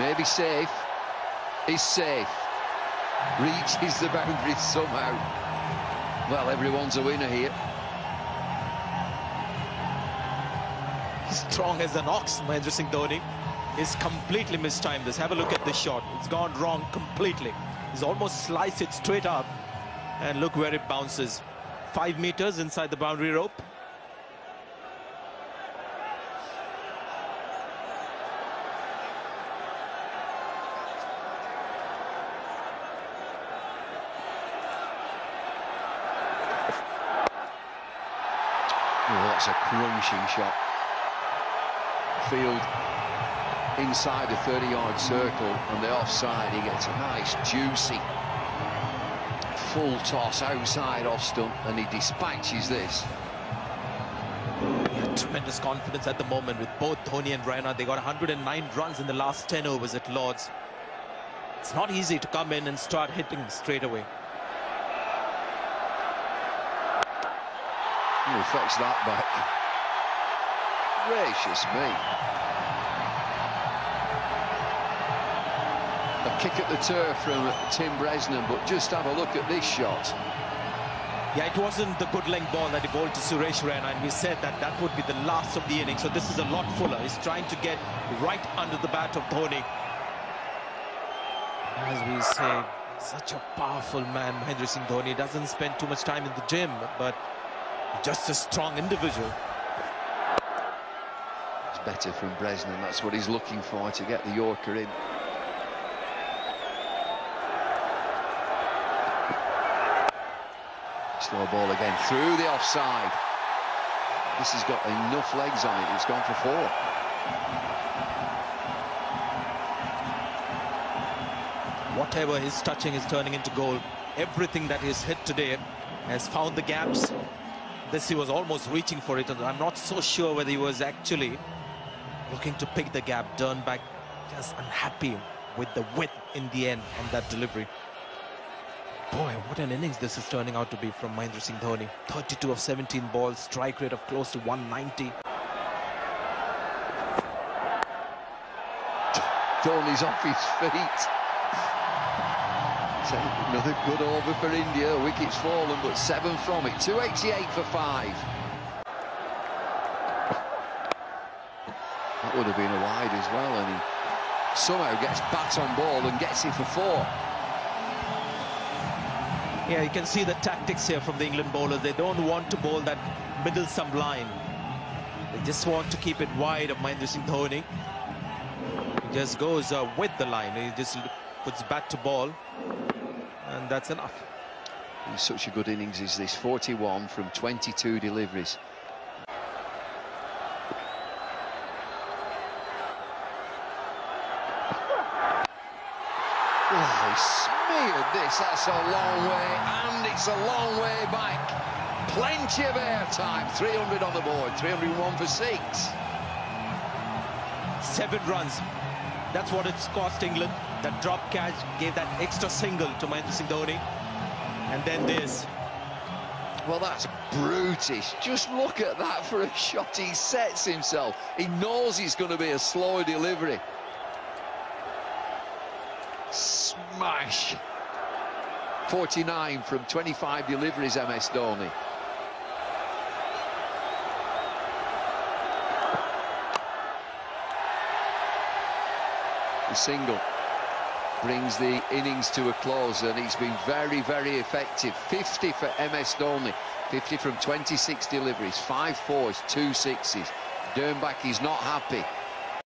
Maybe safe. Is safe. Reaches the boundary somehow. Well, everyone's a winner here. Strong as an ox, Mahendra Singh Dhoni. He's completely mistimed this. Have a look at this shot. It's gone wrong completely. He's almost sliced it straight up. And look where it bounces. Five meters inside the boundary rope. Oh, that's a crunching shot. Field inside the 30-yard circle and the offside. He gets a nice, juicy, full toss outside off stump and he dispatches this. Tremendous confidence at the moment with both Dhoni and Raina. They got 109 runs in the last 10 overs at Lords. It's not easy to come in and start hitting straight away. Who fetch that back? Gracious me. A kick at the turf from Tim Bresnan, but just have a look at this shot. Yeah, it wasn't the good length ball that he bowled to Suresh Raina, and we said that that would be the last of the inning. So this is a lot fuller. He's trying to get right under the bat of Dhoni. As we say, such a powerful man, Mahendra Singh Dhoni. Doesn't spend too much time in the gym, but just a strong individual. It's better from Bresnan. That's what he's looking for to get the Yorker in. Slow ball again through the offside. This has got enough legs on it. It's gone for four. Whatever he's touching is turning into goal. Everything that he's hit today has found the gaps. This he was almost reaching for it, and I'm not so sure whether he was actually looking to pick the gap. Dernbach just unhappy with the width in the end on that delivery. Boy, what an innings this is turning out to be from Mahendra Singh Dhoni. 32 of 17 balls, strike rate of close to 190. Dhoni's off his feet. Another good over for India. Wickets fallen, but seven from it. 288 for five. That would have been a wide as well, and he somehow gets bat on ball and gets it for four. Yeah, you can see the tactics here from the England bowlers. They don't want to bowl that middle stump line. They just want to keep it wide of Mahendra Singh Dhoni. He just goes uh, with the line. He just puts bat to ball, and that's enough. He's such a good innings is this 41 from 22 deliveries. Oh, he smeared this. That's a long way, and it's a long way back. Plenty of air time. 300 on the board, 301 for six. Seven runs. That's what it's cost England. That drop catch gave that extra single to Mahendra Singh Dhoni. And then this. Well, that's brutish. Just look at that for a shot. He sets himself. He knows it's going to be a slow delivery. Smash. 49 from 25 deliveries, MS Dhoni. Single brings the innings to a close and he's been very, very effective. 50 for MS Dhoni, 50 from 26 deliveries, five fours, two sixes. Dernbach is not happy.